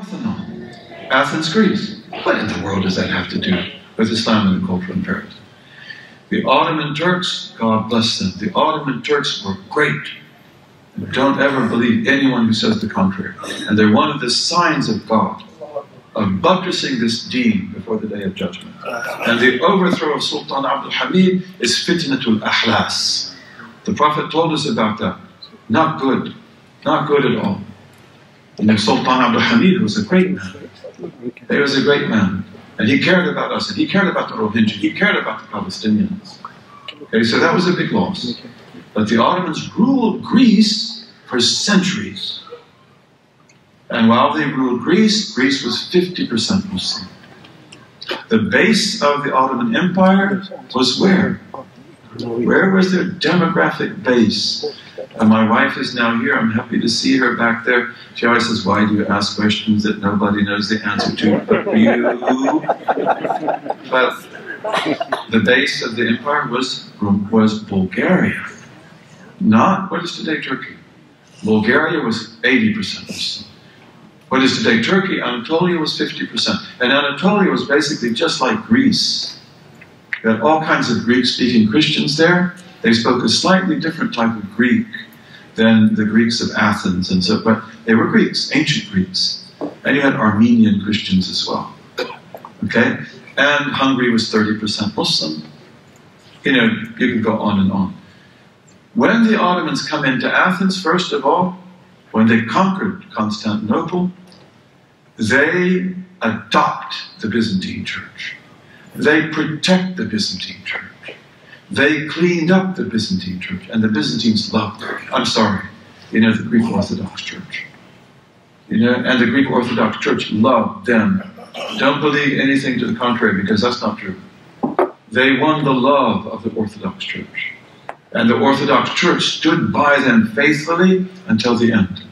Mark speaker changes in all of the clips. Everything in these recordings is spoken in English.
Speaker 1: Parthenon, Athens, Greece. What in the world does that have to do with Islam and the cultural imperative? The Ottoman Turks, God bless them, the Ottoman Turks were great. Don't ever believe anyone who says the contrary. And they're one of the signs of God, of buttressing this deen before the day of judgment. And the overthrow of Sultan Abdul Hamid is fitnatul ahlas. The Prophet told us about that. Not good. Not good at all. And Sultan Abdul Hamid was a great man. He was a great man. And he cared about us, and he cared about the Rohingya, he cared about the Palestinians. Okay, so that was a big loss. But the Ottomans ruled Greece for centuries. And while they ruled Greece, Greece was 50% Muslim. The base of the Ottoman Empire was where? Where was their demographic base? And my wife is now here. I'm happy to see her back there. She always says, Why do you ask questions that nobody knows the answer to but you? But the base of the empire was, was Bulgaria. Not what is today Turkey. Bulgaria was 80% Muslim. What is today Turkey, Anatolia was 50%. And Anatolia was basically just like Greece. You had all kinds of Greek speaking Christians there. They spoke a slightly different type of Greek than the Greeks of Athens, and so, but they were Greeks, ancient Greeks. And you had Armenian Christians as well. Okay? And Hungary was 30% Muslim. You know, you can go on and on. When the Ottomans come into Athens, first of all, when they conquered Constantinople, they adopt the Byzantine Church. They protect the Byzantine Church. They cleaned up the Byzantine Church, and the Byzantines loved it. I'm sorry, you know, the Greek Orthodox Church. You know, and the Greek Orthodox Church loved them. Don't believe anything to the contrary, because that's not true. They won the love of the Orthodox Church. And the Orthodox Church stood by them faithfully until the end.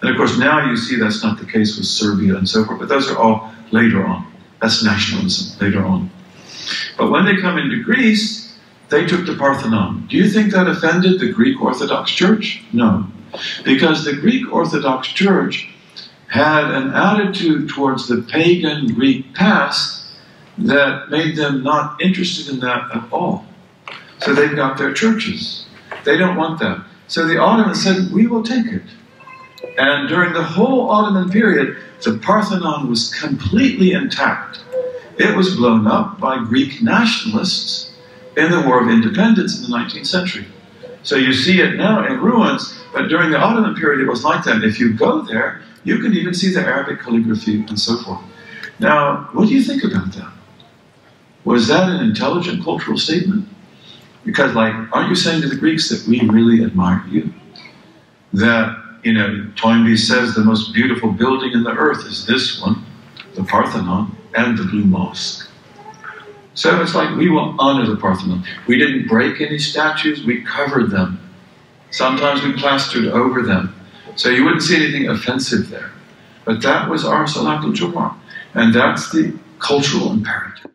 Speaker 1: And of course, now you see that's not the case with Serbia and so forth, but those are all later on. That's nationalism later on. But when they come into Greece, they took the Parthenon. Do you think that offended the Greek Orthodox Church? No. Because the Greek Orthodox Church had an attitude towards the pagan Greek past that made them not interested in that at all. So they've got their churches. They don't want that. So the Ottomans said, We will take it. And during the whole Ottoman period, the Parthenon was completely intact. It was blown up by Greek nationalists in the War of Independence in the 19th century. So you see it now in ruins, but during the Ottoman period it was like that. If you go there, you can even see the Arabic calligraphy and so forth. Now, what do you think about that? Was that an intelligent cultural statement? Because, like, aren't you saying to the Greeks that we really admire you? That you know, Toynbee says the most beautiful building in the earth is this one, the Parthenon, and the Blue Mosque. So it's like we will honor the Parthenon. We didn't break any statues, we covered them. Sometimes we plastered over them. So you wouldn't see anything offensive there. But that was our Salatul Jumu'ah. And that's the cultural imperative.